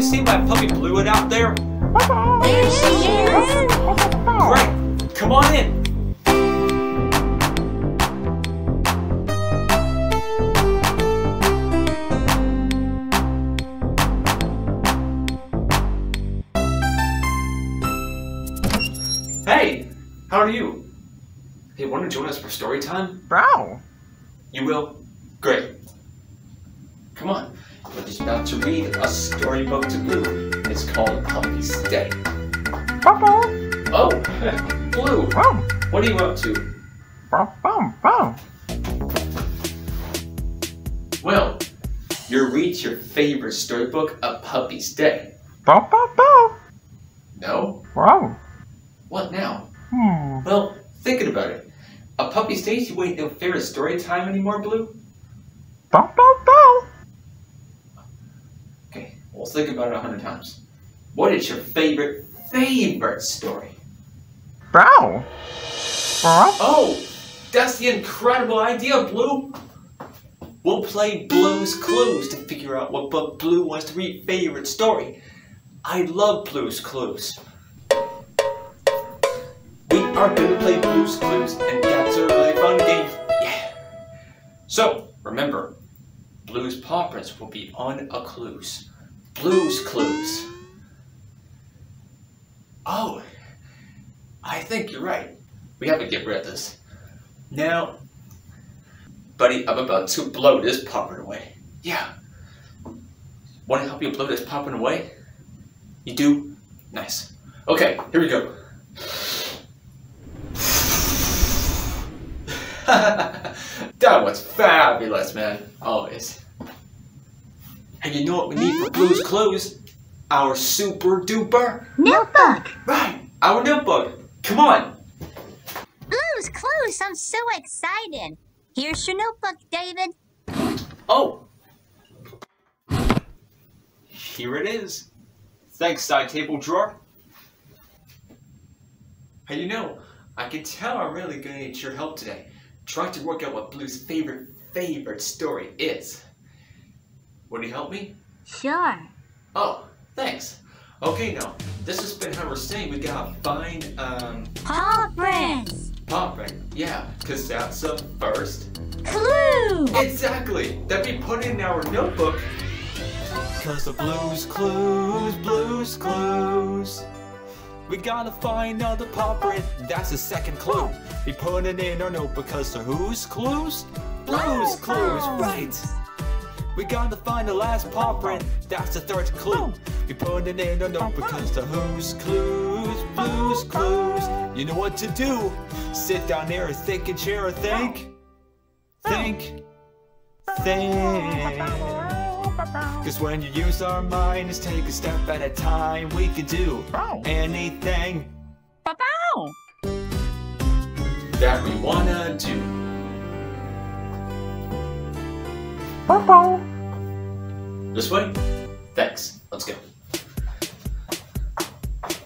you see my puppy Blue it out there? There she is! Great. Come on in. Hey, how are you? Hey, want to join us for story time? Bro. You will? Great. Come on. We're just about to read a storybook to Blue. It's called Puppy's Day. Bow, Oh, Blue, what are you up to? bow, bow, bow. Well, you read your favorite storybook, A Puppy's Day. Bow, bow, bow. No? Wow. What now? Hmm. Well, thinking about it. A Puppy's Day, you ain't no favorite story time anymore, Blue? Bow, bow, bow. Well, think about it a hundred times. What is your favorite, favorite story? Bow. Bow. Oh, that's the incredible idea, Blue. We'll play Blue's Clues to figure out what book Blue wants to read favorite story. I love Blue's Clues. We are gonna play Blue's Clues, and that's a really fun game. Yeah. So remember, Blue's paw prints will be on a clues. Blue's Clues. Oh, I think you're right. We have to get rid of this. Now, buddy, I'm about to blow this popper away. Yeah. Want to help you blow this popper away? You do? Nice. Okay, here we go. that was fabulous, man. Always. And you know what we need for Blue's Clues? Our super duper. Notebook! Right, our notebook. Come on. Blue's Clues! I'm so excited! Here's your notebook, David. Oh. Here it is. Thanks, side table drawer. Hey, you know, I can tell I'm really gonna need your help today. Trying to work out what Blue's favorite, favorite story is. Would you help me? Sure. Oh, thanks. Okay, now, this has been how we're saying we gotta find, um, Paw prints! paw print. Yeah, because that's the first Clue! Exactly! That we put in our notebook. Cause the blues clues, blues clues. We gotta find another the paw print. That's the second clue. We put it in our notebook because the who's clues? Blues Blues clues. right. We gotta find the last paw print. That's the third clue. We put it in our notebook because the who's clues, blues clues. You know what to do. Sit down there and think and share a think. Oh. Oh. Think. Think. Cause when you use our minds, take a step at a time, we can do oh. anything that we wanna do. Bow, bow. This way? Thanks. Let's go.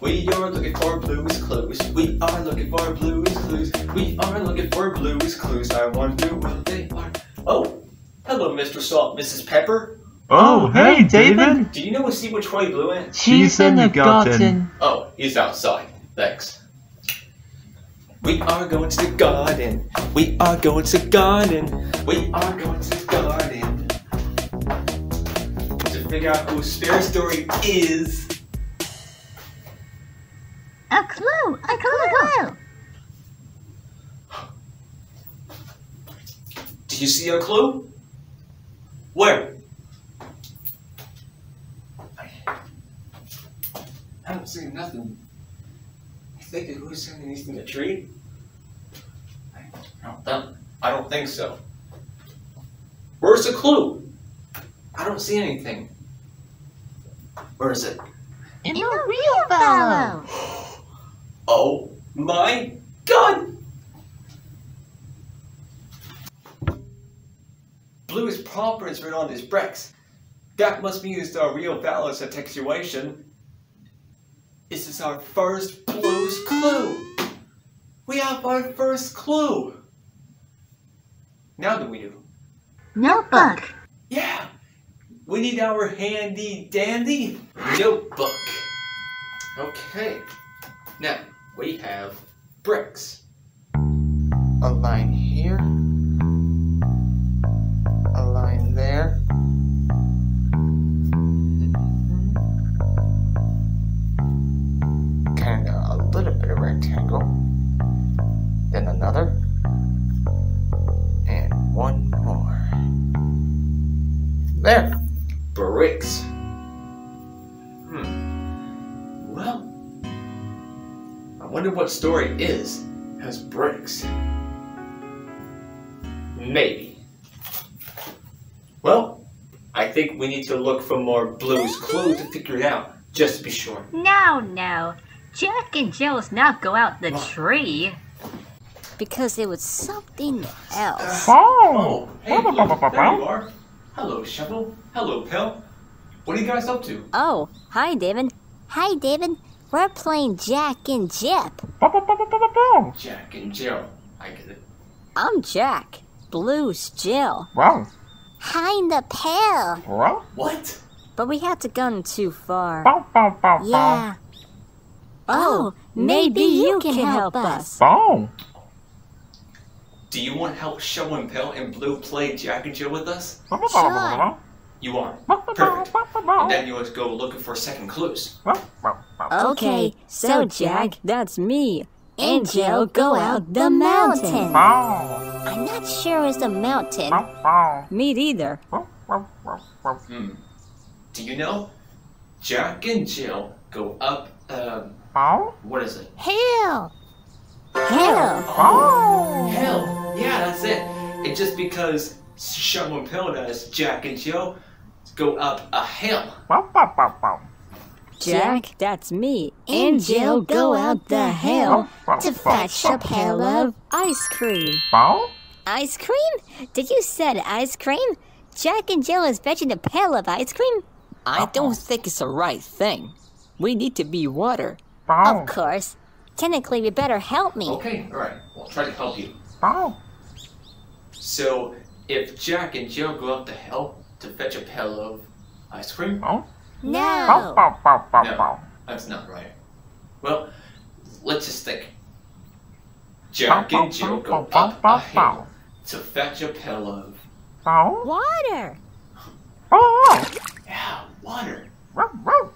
We are looking for blues clues. We are looking for blues clues. We are looking for blues clues. I wonder what they are. Oh, hello, Mr. Salt, Mrs. Pepper. Oh, hey, David. Do you know see which way Blue went? She's in the garden. Oh, he's outside. Thanks. We are going to the garden. We are going to the garden. We are going to the garden. To figure out who Spare Story is. A clue! A clue! A clue! Do you see a clue? Where? I don't see nothing. I think it was underneath in the tree. I don't, I don't think so. Where's the clue? I don't see anything. Where is it? In the real fellow! Oh my god! Blue's proper is written on these bricks. That must mean it's our real balance attenuation. This is our first Blue's clue. We have our first clue. Now do we do? Notebook! Yeah, we need our handy dandy notebook. Okay, now we have bricks. A line what story is has bricks. Maybe. Well, I think we need to look for more Blue's Clue to figure it out, just to be sure. No, no. Jack and Jill's not go out the What? tree. Because it was something else. Oh. Oh, hey, oh, Blue, oh, oh, there you are. Hello, Shovel. Hello, Pail. What are you guys up to? Oh, hi, David. Hi, David. We're playing Jack and Jip. Jack and Jill. I get it. I'm Jack. Blue's Jill. Wow. Hi, the pail. Wow. What? But we had to gone too far. Bow, bow, bow, bow. Yeah. Oh, oh maybe you can help us. Bow. Do you want help Shovel and Pail and Blue play Jack and Jill with us? Bow, You are. Perfect. And then you must go looking for second clues. Okay, so Jack, that's me. And Jill go out the mountain. I'm not sure it's a mountain. Bow, bow. Me either. Hmm. Do you know? Jack and Jill go up, um, Bow. what is it? Hill. Hill. Bow. Hell, yeah, that's it. It's just because Shovel and Pail does Jack and Jill go up a hill. Bow, bow, bow, bow. Jack, that's me. And Jill go out the hill Bow, to bow, fetch bow, a pail of ice cream. Bow. Ice cream? Did you said ice cream? Jack and Jill is fetching a pail of ice cream? I don't think it's the right thing. We need to be water. Bow. Of course. Technically, you better help me. Okay, alright, I'll try to help you. Bow. So, if Jack and Jill go up the hill to fetch a pail of ice cream, oh. Bow. Bow, No. bow, bow, bow, No. that's not right. Well, let's just think. Jack and Jill go up a hill to fetch a pail of, Bow. Water. Bow. yeah, water. Row, row.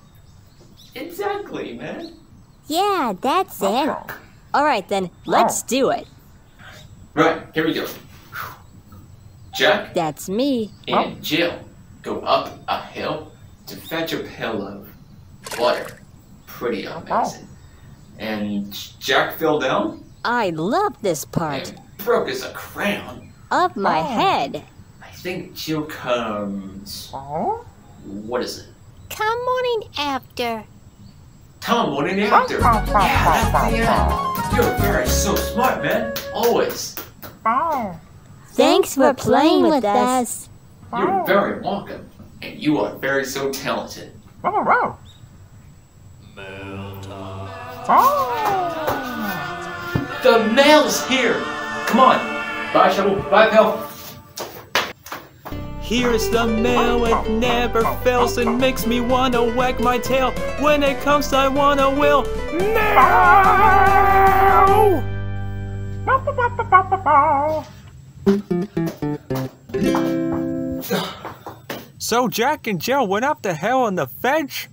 Exactly, man. Yeah, that's it. Bow. All right, then, let's do it. Right, here we go. Jack That's me. and Jill go up a hill to fetch a pail of water. Pretty amazing. And Jack fell down I love this part. and broke his crown. Of my Oh. head. I think Jill comes. Bow. What is it? Come morning after. Tom morning after. Yeah, that's the end. You're very so smart, man. Always. Bow. Thanks for playing with us. You're very welcome. And you are very so talented. Row, row. Bow. The mail's here! Come on! Bye, Shovel. Bye, Pal. Here's the mail, it never fails and makes me wanna wag my tail. When it comes, I wanna will. Bow. So Jack and Jill went up the hill on the fetch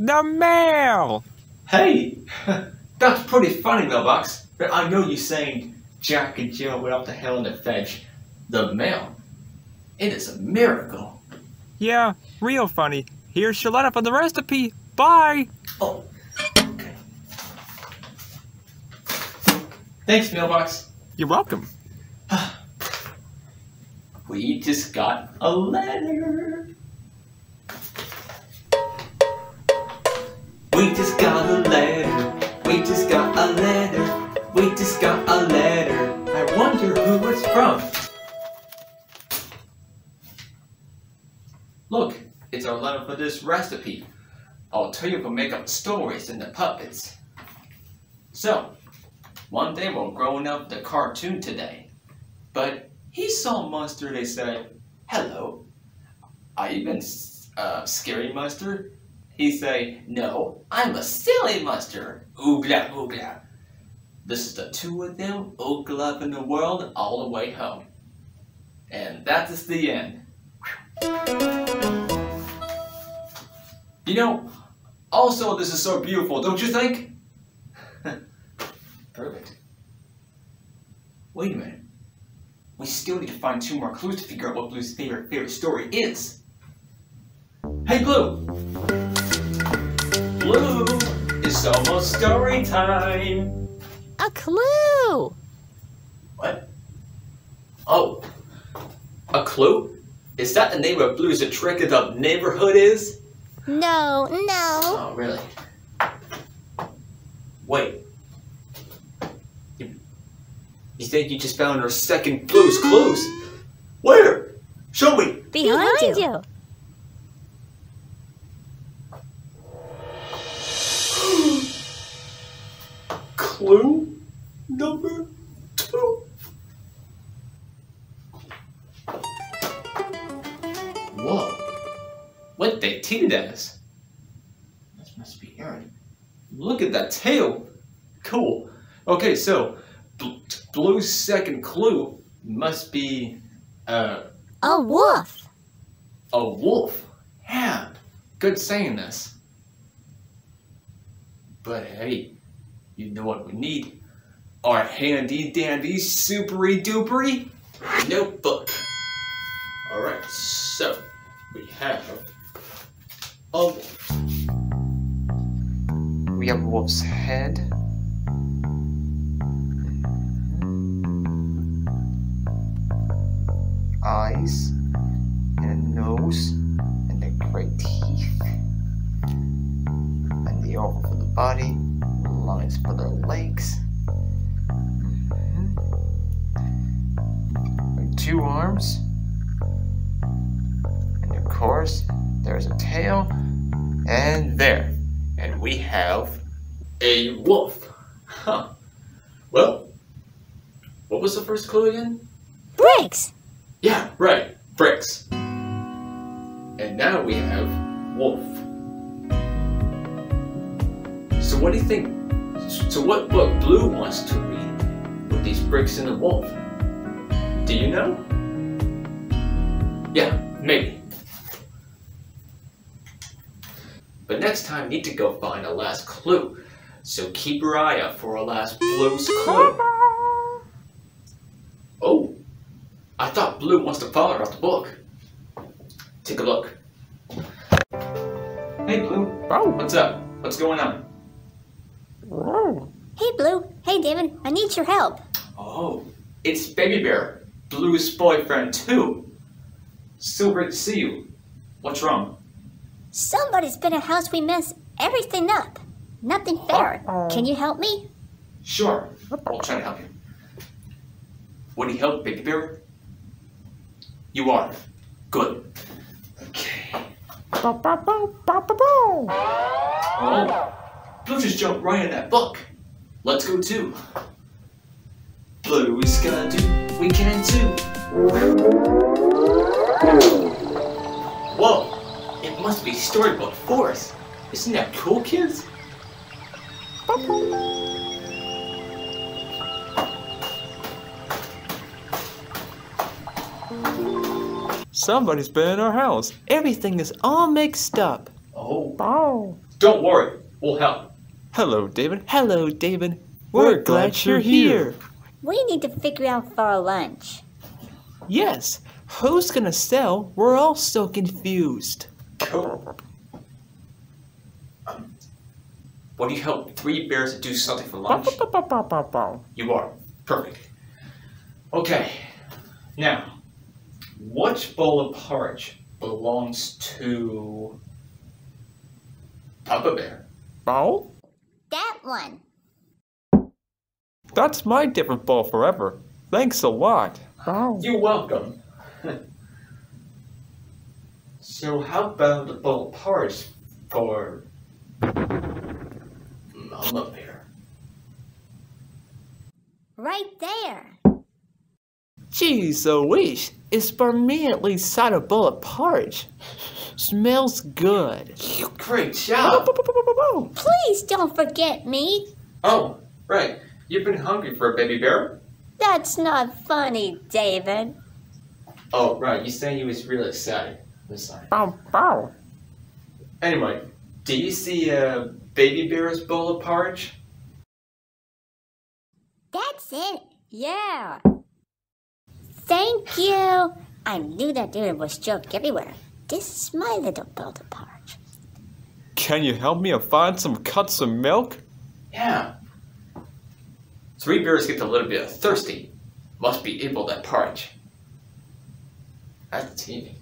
the mail. Hey! That's pretty funny, Mailbox. But I know you're saying Jack and Jill went up the hill to fetch the mail. It is a miracle. Yeah, real funny. Here's Shaletta for the recipe. Bye. Oh, okay. Thanks, Mailbox. You're welcome. We just got a letter. We just got a letter. We just got a letter. We just got a letter. I wonder who it's from. Look, it's our letter for this recipe. I'll tell you to make up stories in the puppets. So, one day we're growing up the cartoon today, but he saw a monster. They said, "Hello, I've been a uh, scary monster, he say, no, I'm a silly monster. Oogla, oogla. This is the two of them, oogla in the world, all the way home. And that is the end. You know, also this is so beautiful, don't you think? Perfect. Wait a minute. We still need to find two more clues to figure out what Blue's favorite favorite story is. Hey Blue! Blue! It's almost story time! A clue! What? Oh. A clue? Is that the name of Blue's attracted up neighborhood is? No, no. Oh, really? Wait. You, you think you just found our second Blue's Clues? Where? Show me! Behind, you. Clue number two. Whoa. What they teed us? This must be Aaron. Look at that tail. Cool. Okay, so Bl- Blue's second clue must be uh, A wolf. a wolf. Yeah, good saying this. But hey, you know what we need? Our handy dandy supery dupery notebook. Alright, so we have a wolf. We have a wolf's head. Eyes and a nose and the great teeth and the oval for the body, lines for the legs, Mhm. and two arms, and of course there's a tail, and there, and we have a wolf. Huh. Well, what was the first clue again? Bricks. Yeah, right. Bricks. And now we have wolf. So what do you think? So what book Blue wants to read with these bricks and the wolf? Do you know? Yeah, maybe. But next time, need to go find a last clue. So keep your eye out for a last Blue's clue. Oh, I thought Blue wants to follow her off the book. Take a look. Hey, Blue. Bro. What's up? What's going on? Hey, Blue. Hey, David. I need your help. Oh, it's Baby Bear, Blue's boyfriend too. So great to see you. What's wrong? Somebody's been in a house we mess everything up. Nothing fair. Can you help me? Sure, I'll try to help you. Would he help, Baby Bear? You are. Good. Okay. Oh, Blue just jumped right in that book. Let's go too. Blue is gonna do, we can too. Whoa, it must be Storybook Forest. Isn't that cool, kids? Somebody's been in our house. Everything is all mixed up. Oh. oh. Don't worry, we'll help. Hello, David. Hello, David. We're, glad, you're here. We need to figure out for our lunch. Yes. Who's gonna sell? We're all so confused. Cool. Um, would you help three bears to do something for lunch? You are. Perfect. Okay. Now, which bowl of porridge belongs to Papa Bear? Bowl? That one. That's my different bowl forever. Thanks a lot. You're welcome. so how about the bowl of porridge for Mama Bear? Right there. Jeez Louise, it's permanently inside a bowl of porridge. Smells good. Great job. Please don't forget me. Oh, right. You've been hungry for a baby bear? That's not funny, David. Oh, right. You saying you was really excited. I'm. Bow, bow. Anyway, do you see a baby bear's bowl of porridge? That's it. Yeah. Thank you. I knew that David was joke everywhere. This is my little bowl of porridge. Can you help me find some cuts of milk? Yeah. Three bears get a little bit thirsty. Must be able that porridge. That's TV.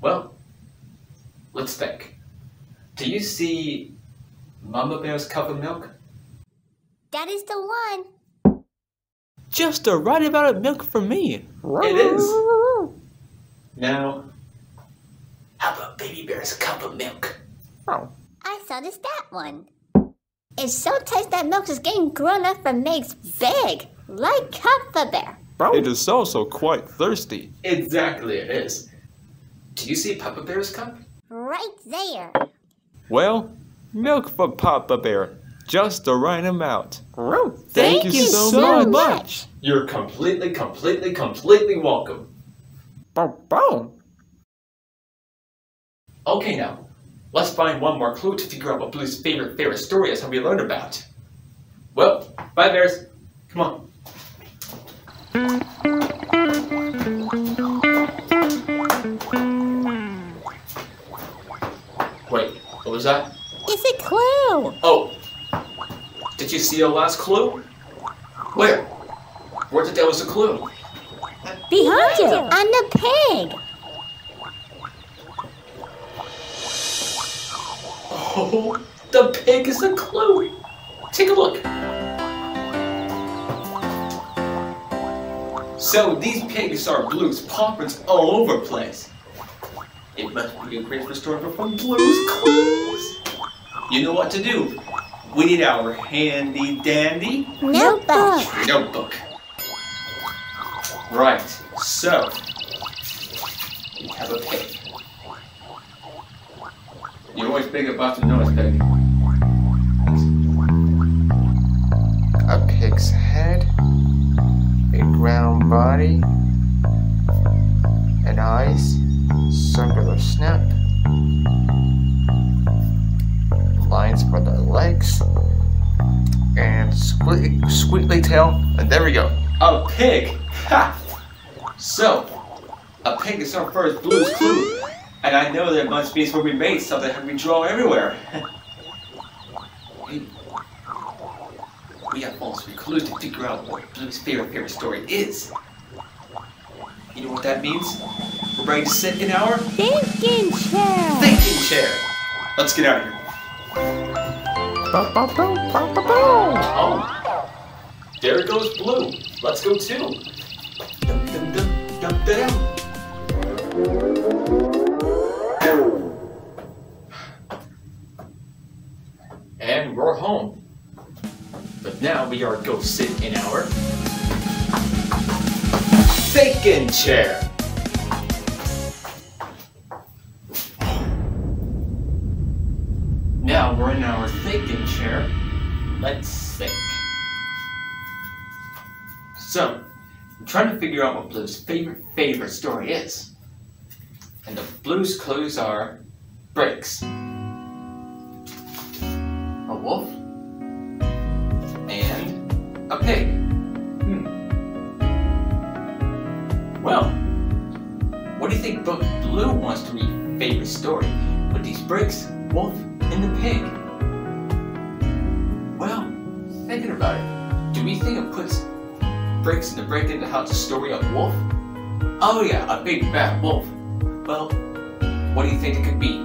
Well, let's think. Do you see Mama Bear's cup of milk? That is the one. Just the right amount of milk for me. It is. Now, how about Baby Bear's cup of milk? Oh. I thought it's that one. It's so tasty that milk is getting grown up and Meg's big, like Papa Bear. It is also quite thirsty. Exactly, it is. Do you see Papa Bear's cup? Right there. Well, milk for Papa Bear. Just the right amount. Oh, thank you so much. You're completely, completely, completely welcome. Bow, bow. Okay, now, let's find one more clue to figure out what Blue's favorite favorite story is and we learned about. Well, bye, bears. Come on. Wait, what was that? It's a clue. Oh, did you see your last clue? Where? Where did that was a clue? Behind you. And the pig. Oh, the pig is a clue. Take a look. So these pigs are Blue's prints all over the place. It must be a great restorer from Blue's Clues. You know what to do. We need our handy dandy Notebook. notebook. Right, so we have a pig. You're always big about the nose pig. A pig's head, a round body, and eyes, circular snout, lines for the legs, and squeaky, squeaky tail, and there we go. A pig! Ha! So, a pig is our first blues clue. And I know that must be where we made something that we draw everywhere. we, we have all three clues to figure out what Blue's favorite favorite story is. You know what that means? We're ready to sit in our Thinking chair. thinking chair. Let's get out of here. Oh, there goes Blue. Let's go too. Dum, dum, dum, dum, dum. And we're home. But now we are go sit in our thinking chair. Trying to figure out what Blue's favorite favorite story is. And the Blue's clues are bricks, a wolf, and a pig. Hmm. Well, what do you think Book Blue wants to read favorite story? With these bricks, wolf, and the pig? Well, thinking about it, do we think it puts bricks in the brick into how the story of wolf? Oh yeah, a big bad wolf. Well, what do you think it could be?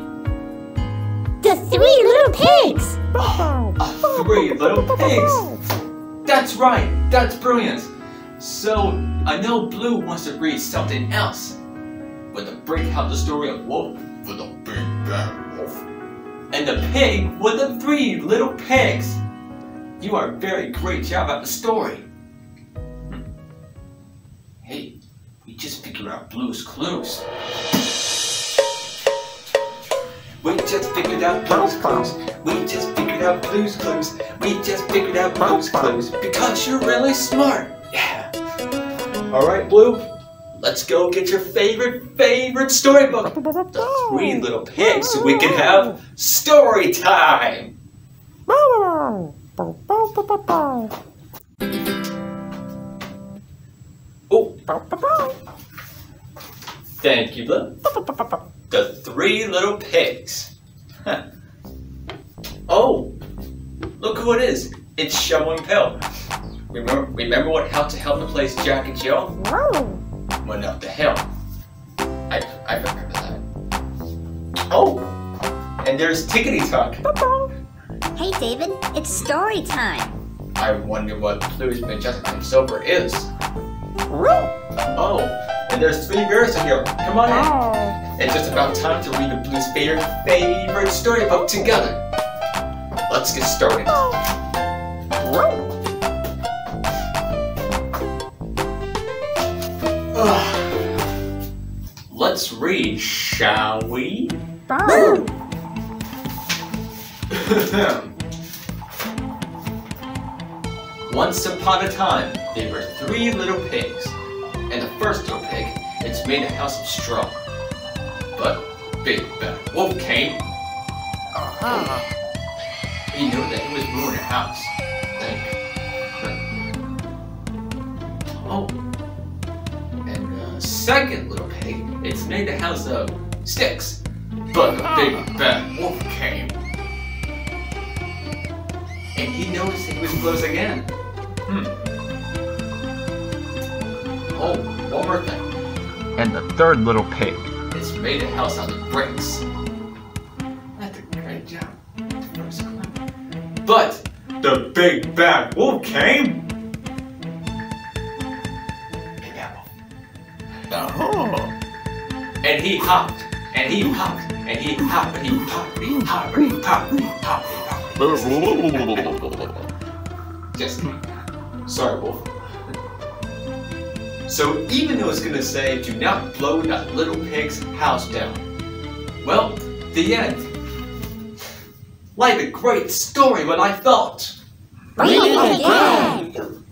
The three little pigs. A three little pigs. That's right. That's brilliant. So I know Blue wants to read something else, but the break have the story of wolf with a big bad wolf, and the pig with the three little pigs. You are a very great job at the story. Figured out Blue's Clues. We just figured out Blue's Clues. We just figured out Blue's Clues. We just figured out Blue's Clues. Because you're really smart. Yeah. Alright, Blue. Let's go get your favorite, favorite storybook. The Three Little Pigs so we can have story time. Oh. Thank you, Blue. The Three Little Pigs. Huh. Oh, look who it is. It's Show and Pail. Remember, remember what how to help the place Jack and Jill? Whoa. Went up the hill. I, I remember that. Oh, and there's Tickety Tock. Hey, David, it's story time. I wonder what Blue's Majestic Silver is. Whoa. Oh, and there's three bears in here. Come on in. Oh. It's just about time to read the Blue's favorite, favorite storybook together. Let's get started. Let's read, shall we? Once upon a time, there were three little pigs. And the first little pig, it's made a house of straw. But Big Bad Wolf came. He knew that he was ruining a house. Think. Oh. And the second little pig, it's made a house of sticks. But the Big Bad Wolf came. And he noticed he was close again. Hmm. Oh, one more thing. And the third little pig. It's made a house out of bricks. That's a great job. But the big bad wolf came. Big bad wolf. Uh-huh. And he hopped, and he hopped, and he hopped, and he popped, and he hopped, and he popped, and he popped, and he popped. Just kidding. Sorry, Wolf. So even though it's gonna say, do not blow that little pig's house down. Well, the end. Like a great story what I thought. Read it again.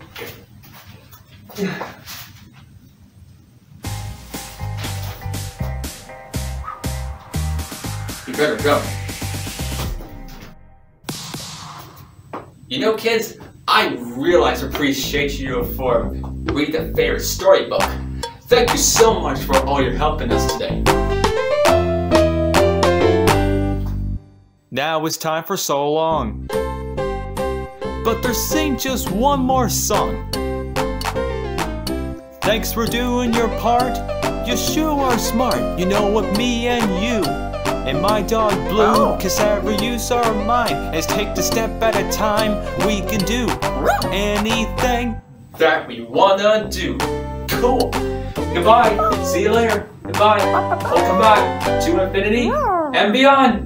You better go. You know, kids, I realize appreciate you for reading the favorite storybook. Thank you so much for all your help in us today. Now it's time for so long. But there's sing just one more song. Thanks for doing your part. You sure are smart. You know what me and you and my dog Blue, oh. cause every use our mind is take the step at a time. We can do anything. That we wanna do. Cool. Goodbye. See you later. Goodbye. Oh, Welcome back to infinity and beyond.